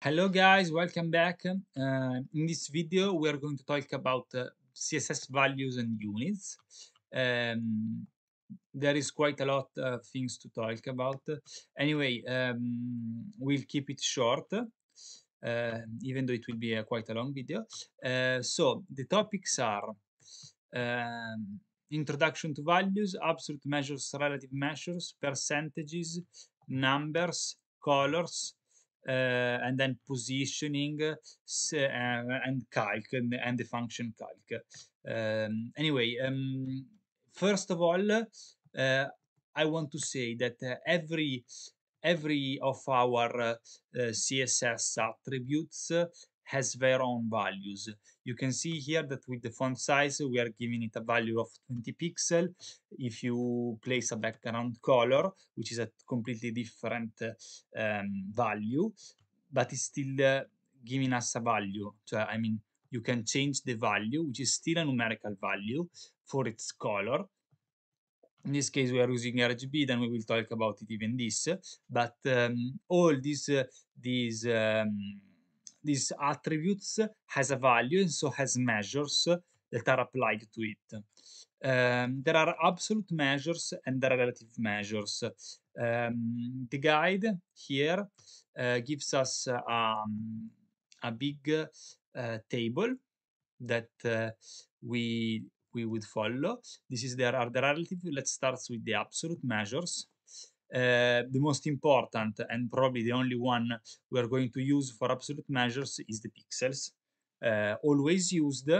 Hello guys, welcome back. Uh, in this video, we are going to talk about uh, CSS values and units. Um, there is quite a lot of things to talk about. Anyway, um, we'll keep it short, uh, even though it will be a quite a long video. Uh, so the topics are um, introduction to values, absolute measures, relative measures, percentages, numbers, colors, and then positioning uh, and calc and, the function calc. Um, anyway, um, first of all, uh, I want to say that uh, every every of our uh, CSS attributes has their own values. You can see here that with the font size, we are giving it a value of 20 pixel. If you place a background color, which is a completely different um, value, but it's still uh, giving us a value. So, I mean, you can change the value, which is still a numerical value for its color. In this case, we are using RGB, then we will talk about it even this. But um, all these, uh, these um, these attributes has a value and so has measures that are applied to it. Um, there are absolute measures and there are relative measures. Um, the guide here uh, gives us um, a big uh, table that uh, we we would follow. This is there are the relative. Let's start with the absolute measures. Uh, the most important and probably the only one we are going to use for absolute measures is the pixels. Uh, always used,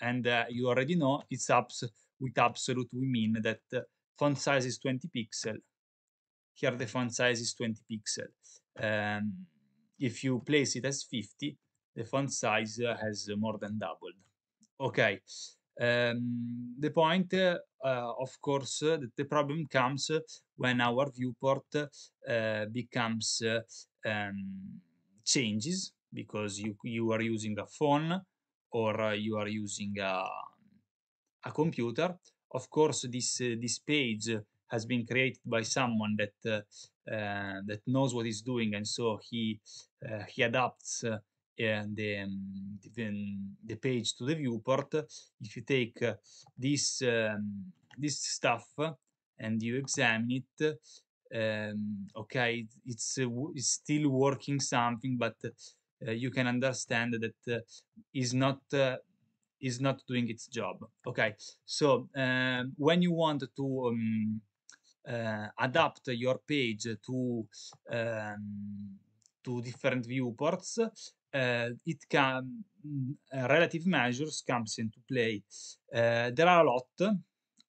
and uh, you already know it's abs with absolute we mean that font size is 20 pixel. Here the font size is 20 pixel. Um, if you place it as 50, the font size has more than doubled. Okay, um, the point, uh, of course, uh, the problem comes when our viewport uh, becomes um, changes because you you are using a phone or you are using a, a computer. Of course, this this page has been created by someone that uh, that knows what he's doing, and so he uh, he adapts uh, the, um, the, the, page to the viewport, if you take uh, this, um, this stuff and you examine it, um, okay, it's, uh, it's still working something, but uh, you can understand that uh, is not uh, is not doing its job. Okay, so um, when you want to um, uh, adapt your page to um, to different viewports, uh, it can uh, relative measures comes into play. Uh, there are a lot,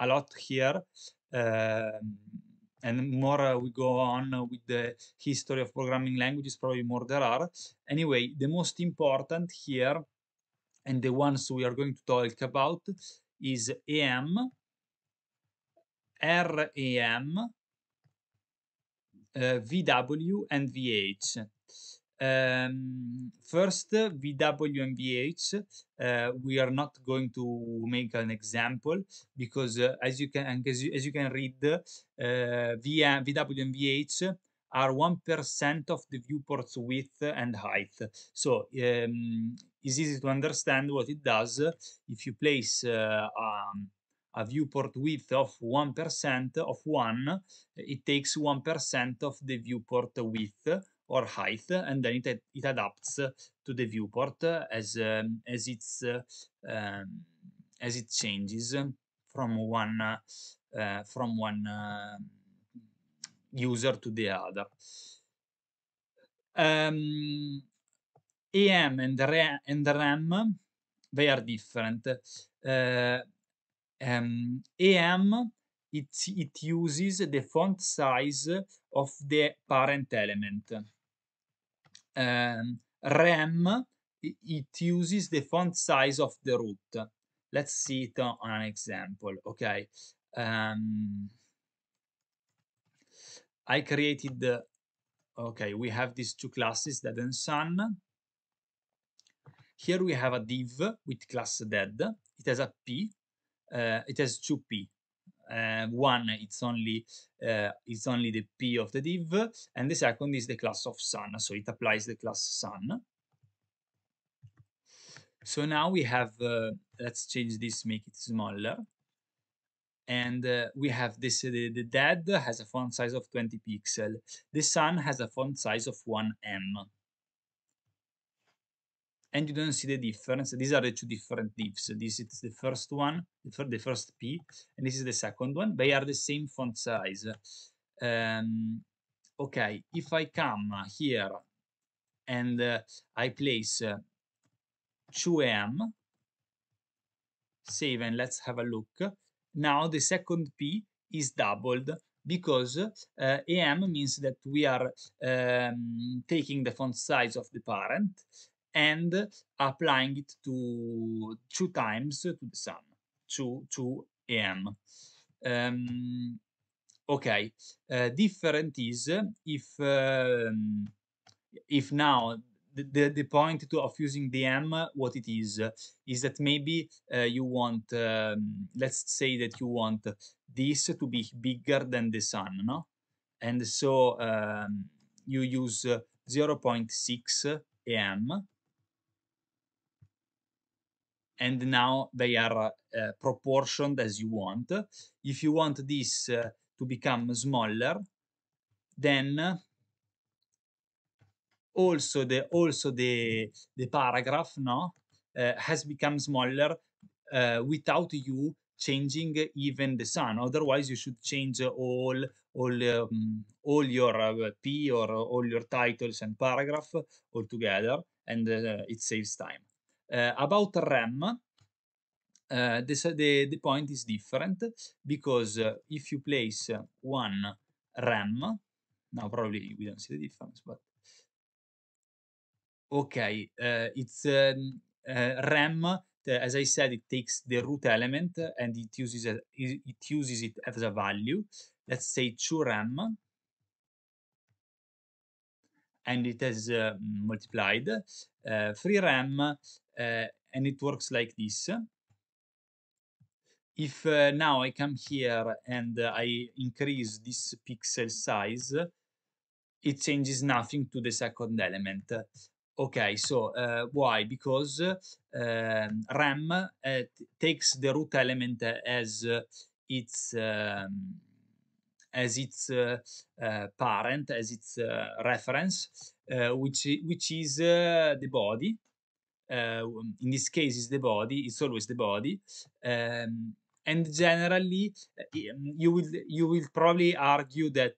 a lot here, um, and more we go on with the history of programming languages, probably more there are. Anyway, the most important here, and the ones we are going to talk about, is EM, REM, uh, VW, and VH. Um, first, VW and VH, uh, we are not going to make an example because uh, as you can as you, as you can read, uh, VM, VW and VH are 1% of the viewport's width and height. So um, it's easy to understand what it does. If you place uh, um, a viewport width of 1% of 1, it takes 1% of the viewport width or height, and then it, it adapts to the viewport as um, as it's um, as it changes from one uh, from one uh, user to the other. Um, EM and, REM, and REM, they are different. Uh, um, EM it, it uses the font size of the parent element. Um, REM, it uses the font size of the root. Let's see it on an example, okay? Um, I created, the, okay, we have these two classes, dad and son. Here we have a div with class dad. It has a p, uh, it has two p, uh, one it's only uh, it's only the p of the div and the second is the class of son so it applies the class son. So now we have uh, let's change this make it smaller and uh, we have this the, the dad has a font size of 20 pixel. The son has a font size of 1 m and you don't see the difference. These are the two different divs. This is the first one, the first P, and this is the second one. They are the same font size. Um, okay, if I come here and uh, I place uh, 2M, save and let's have a look. Now the second P is doubled because uh, EM means that we are um, taking the font size of the parent and applying it to two times to the son, to, to EM. Um, okay, uh, different is if um, if now the, the, the point to, of using the M, what it is, is that maybe uh, you want, um, let's say that you want this to be bigger than the son, no? And so um, you use 0.6 EM and now they are uh, proportioned as you want. If you want this uh, to become smaller, then also the also the the paragraph no uh, has become smaller uh, without you changing even the son. Otherwise, you should change all all um, all your uh, p or all your titles and paragraph all together, and uh, it saves time. Uh, about rem, uh, this, the, the point is different because uh, if you place one rem, now probably we don't see the difference, but okay, it's um, rem as I said, it takes the root element and it uses it, it uses it as a value. Let's say 2 rem, and it has uh, multiplied. Uh, 3 rem uh, and it works like this. If uh, now I come here and I increase this pixel size, it changes nothing to the second element. Okay, so uh, why? Because uh, rem uh, takes the root element as its um, as its uh, uh, parent, as its uh, reference, which which is the body, uh, in this case is the body it's always the body um, and generally um, you will you will probably argue that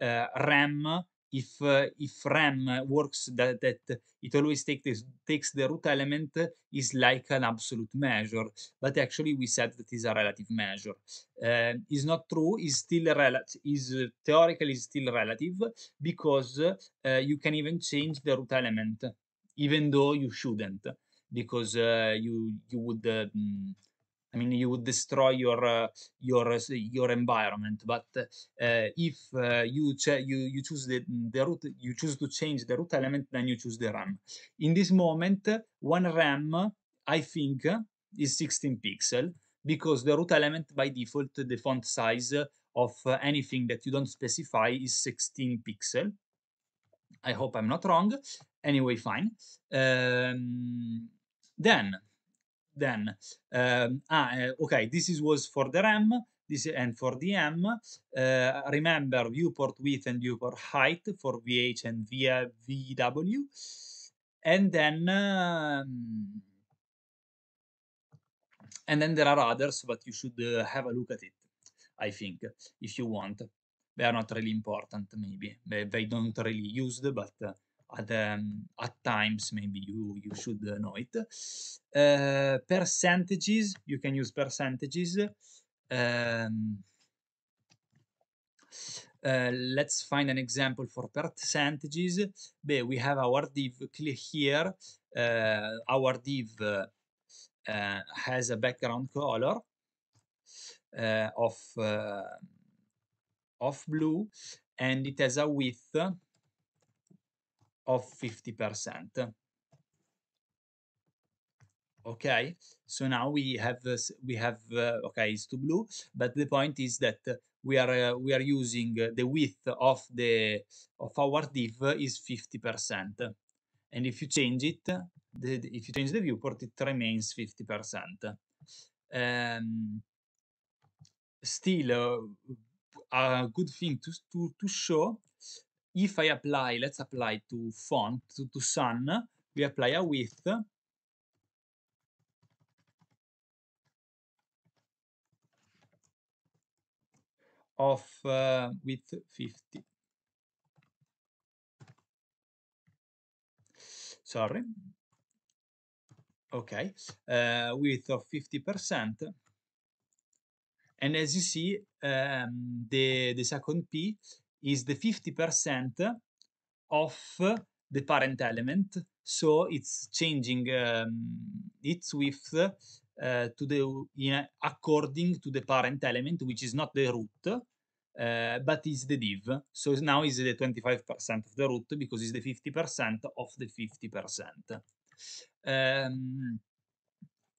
uh, rem if uh, if rem works that, that it always take this, takes the root element is like an absolute measure but actually we said that is a relative measure. Uh, is not true is still relative is uh, theoretically still relative because uh, you can even change the root element even though you shouldn't, because uh, you you would. Uh, mm, I mean, you would destroy your uh, your your environment. But if you you you choose the the root, you choose to change the root element, then you choose the rem. In this moment, one rem, I think, is 16 pixel because the root element by default, the font size of anything that you don't specify is 16 pixel. I hope I'm not wrong. Anyway, fine. Um, then, then, um, ah, uh, okay, this is was for the REM. this and for the M. Uh, remember viewport width and viewport height for VH and via VW. And then, um, and then there are others, but you should uh, have a look at it, I think, if you want they are not really important maybe they, they don't really used but uh, at um, at times maybe you you should know it uh, percentages you can use percentages um, uh, let's find an example for percentages. But we have our div click here. Uh, our div uh, has a background color uh, of uh, of blue and it has a width of 50%. okay so now we have this we have uh, okay it's too blue but the point is that we are uh, we are using uh, the width of the of our div is 50 percent and if you change it the, if you change the viewport it remains 50 percent um, still uh, a good thing to, to to show if i apply let's apply to font to, to son we apply a width of uh, width 50. Sorry. Okay, uh, width of 50%. And as you see, um, the, the second P is the 50% of the parent element. So it's changing um, its width uh, to the in, according to the parent element, which is not the root, uh, but is the div. So now is the 25% of the root because it's the 50% of the 50%. Um,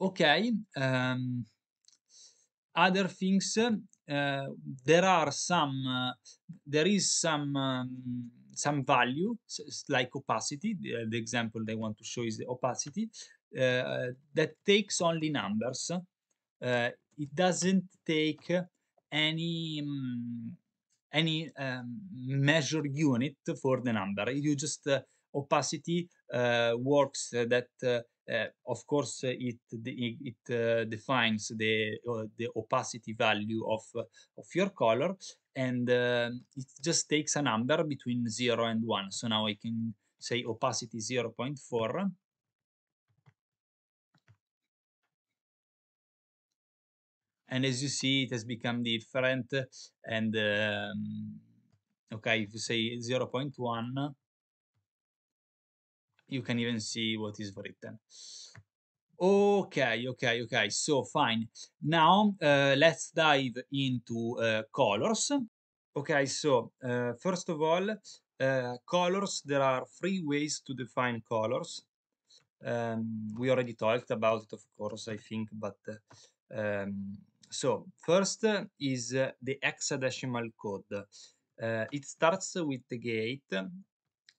okay. Um, other things, uh, there are some, uh, there is some um, some value like opacity. The, the, example they want to show is the opacity uh, that takes only numbers. It doesn't take any um, any um, measure unit for the number. You just uh, opacity works that uh, uh of course it it uh, defines the uh, the opacity value of of your color. And it just takes a number between 0 and 1 so now I can say opacity 0.4 and as you see it has become different. And um, okay if you say 0.1 you can even see what is written okay okay okay so fine now uh, let's dive into uh, colors okay so uh, first of all uh, colors there are three ways to define colors um, we already talked about it of course i think but um, so first is the hexadecimal code. Uh, it starts with the gate.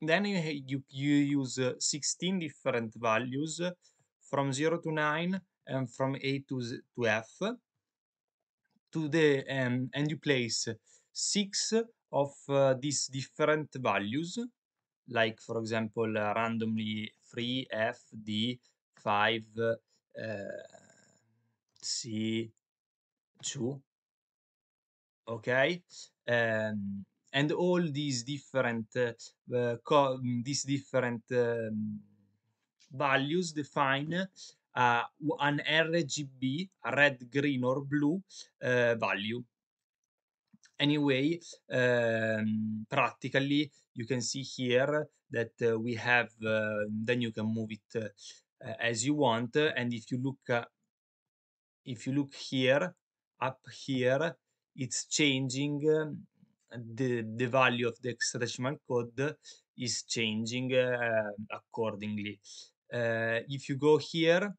Then you, you, you use 16 different values from 0 to 9 and from A to, Z, to F to the um, and you place six of uh, these different values like for example uh, randomly 3 F D 5 uh, C two okay? Um, and all these different uh, uh, these different um, values define uh, an RGB, red, green, or blue uh, value. Anyway, um, practically, you can see here that uh, we have, uh, then you can move it as you want. And if you look, if you look here, up here it's changing um, the the value of the hexadecimal code is changing uh, accordingly. Uh, if you go here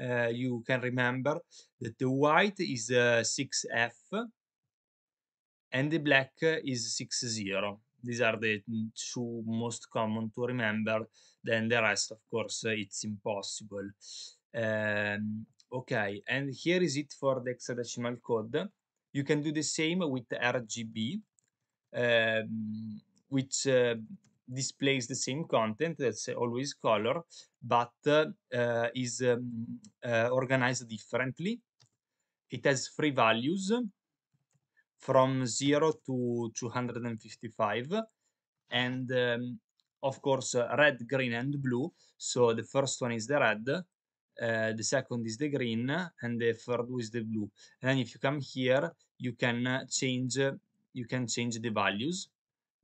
uh, you can remember that the white is 6f and the black is 60 these are the two most common to remember then the rest of course it's impossible. Um, Okay, and here is it for the hexadecimal code. You can do the same with RGB, um, which uh, displays the same content, that's always color, but uh, is um, uh, organized differently. It has three values from 0 to 255 and um, of course red, green and blue. So the first one is the red, uh, the second is the green and the third is the blue and then if you come here you can uh, change uh, you can change the values.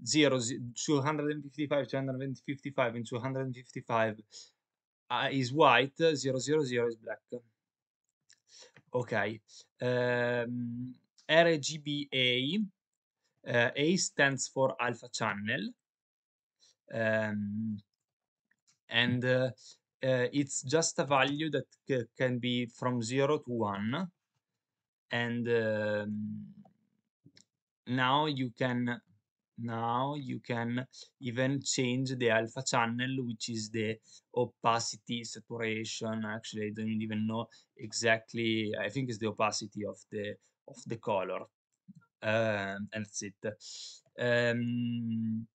0 255 255 and 255 uh, is white 000 is black. Okay um, RGBA uh, A stands for alpha channel um, and uh, uh, it's just a value that can be from 0 to 1 and um, now you can now you can even change the alpha channel which is the opacity saturation. Actually i don't even know exactly i think it's the opacity of the of the color. Um, and that's it. Um,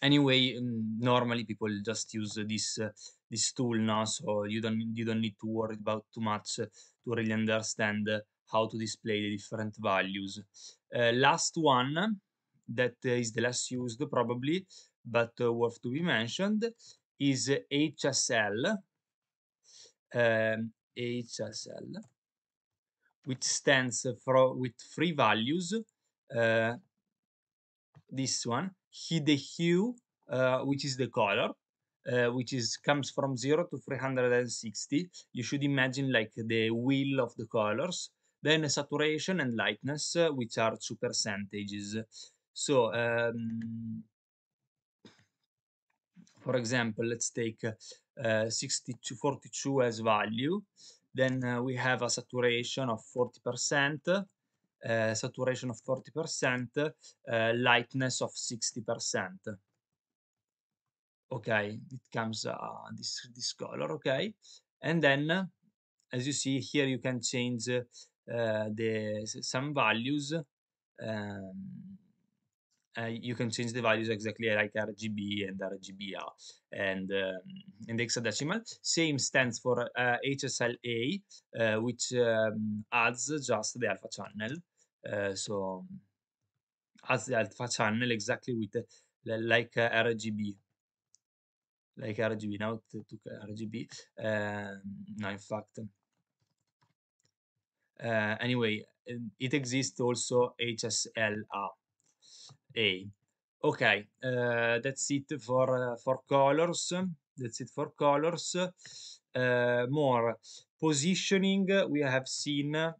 anyway normally people just use this uh, this tool now so you don't you don't need to worry about too much to really understand how to display the different values uh, last one that is the less used probably, but uh, worth to be mentioned, is HSL. Um, HSL, which stands for with three values. Uh, this one, the hue, uh, which is the color, uh, which is comes from 0 to 360 you should imagine like the wheel of the colors then saturation and lightness uh, which are two percentages so, um, for example, let's take uh, 62, 42 as value. Then uh, we have a saturation of 40%, uh, saturation of 40%, uh, lightness of 60%. Okay, it comes uh, this, this color, okay? And then, as you see here, you can change uh, the some values. Um, uh, you can change the values exactly like RGB and RGBA and um, the hexadecimal. Same stands for uh, HSLA, uh, which um, adds just the alpha channel. Uh, so adds the alpha channel exactly with uh, like RGB. Like RGB, now to, to RGB. Um, no, in fact. Uh, anyway, it exists also HSLA. Okay, uh, that's it for uh, for colors. That's it for colors. More positioning. We have seen.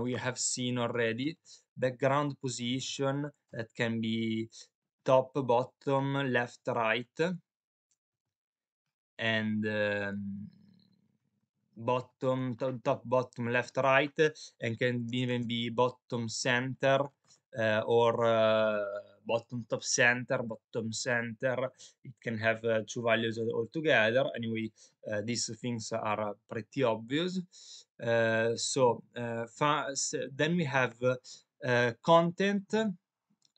We have seen already background position that can be top, bottom, left, right, and um, bottom, top, top, bottom, left, right, and can even be bottom, center, uh, or uh, bottom top center, bottom center. It can have uh, two values all altogether. Anyway, these things are pretty obvious. so then we have content,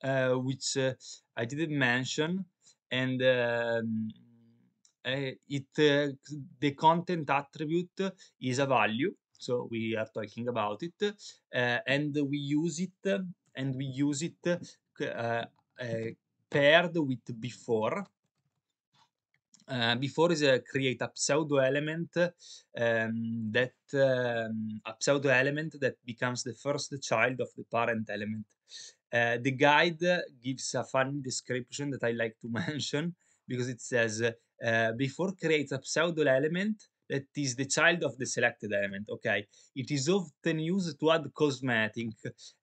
which I didn't mention, and um, uh, it uh, the content attribute is a value so we are talking about it uh, and we use it and we use it paired with before. Before is a create a pseudo element um, that um, a pseudo element that becomes the first child of the parent element. Uh, the guide gives a funny description that I like to mention because it says uh, before create a pseudo element that is the child of the selected element. Okay, it is often used to add cosmetic,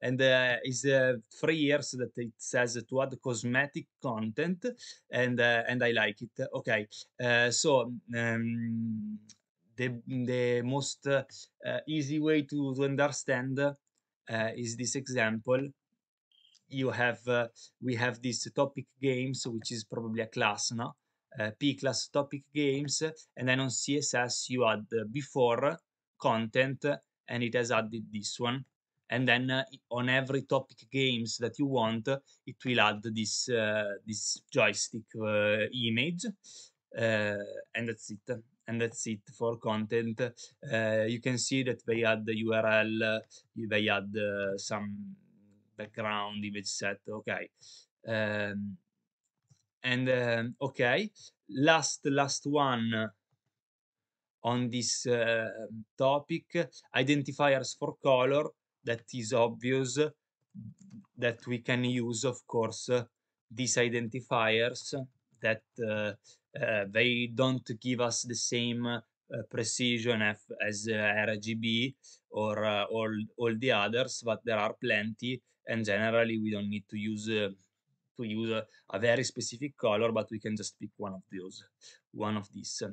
and uh, is uh, three years that it says to add cosmetic content, and uh, and I like it. Okay, uh, so. Um, the, the most uh, easy way to, to understand uh, is this example you have we have this topic games which is probably a class no uh, p-class topic games and then on css you add before content and it has added this one. And then uh, on every topic games that you want it will add this uh, this joystick uh, image uh, and that's it. And that's it for content. Uh, you can see that they add the url they add some background image set okay. Um, and um, okay last last one on this uh, topic identifiers for color that is obvious that we can use of course these identifiers that uh, uh, they don't give us the same uh, precision as uh, RGB or uh, all, all the others but there are plenty and generally we don't need to use to use a, a, very specific color, but we can just pick one of those, one of these.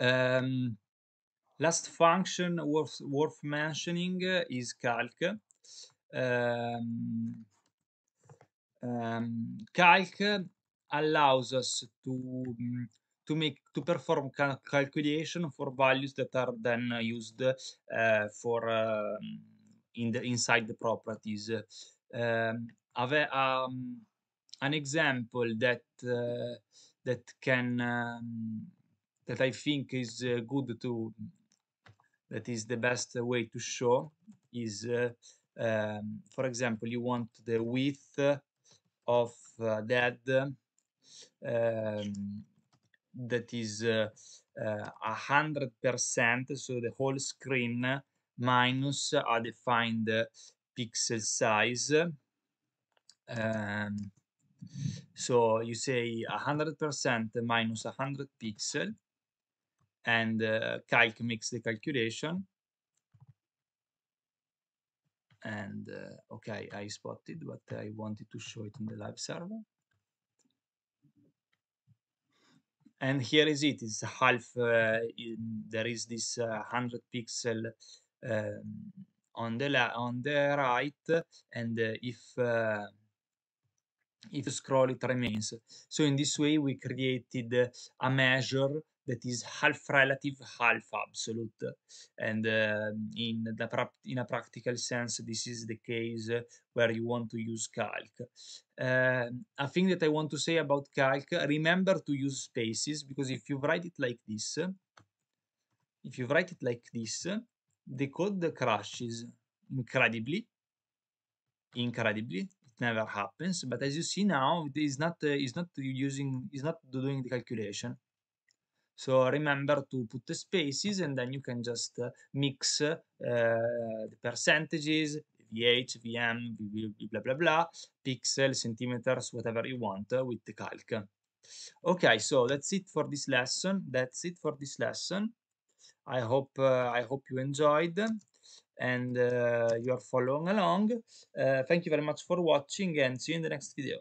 Um, last function worth, worth mentioning is calc. Um, um, calc allows us to to make to perform cal calculation for values that are then used uh, for uh, in the inside the properties. Um, um, an example that uh, that can um, that I think is uh, good to that is the best way to show is uh, um, for example you want the width of uh, that um, that is uh, uh, a hundred percent. So the whole screen minus a defined pixel size um, so you say a hundred percent minus a hundred pixel and uh, calc makes the calculation. And uh, okay I spotted but I wanted to show it in the live server. And here is it is half uh, in, there is this uh, 100 pixel um, on the on the right. And uh, if uh, if you scroll it remains so in this way we created a measure that is half relative, half absolute. And uh, in, the in a practical sense, this is the case where you want to use calc. Uh, a thing that I want to say about calc, remember to use spaces, because if you write it like this, if you write it like this, the code crashes incredibly, incredibly. Never happens, but as you see now, it is not uh, is not using is not doing the calculation. So remember to put the spaces and then you can just uh, mix uh, the percentages, VH, VM, blah, blah, blah, pixel, centimeters, whatever you want uh, with the calc. Okay, so that's it for this lesson. That's it for this lesson. I hope uh, I hope you enjoyed and uh, you are following along. Uh, thank you very much for watching and see you in the next video.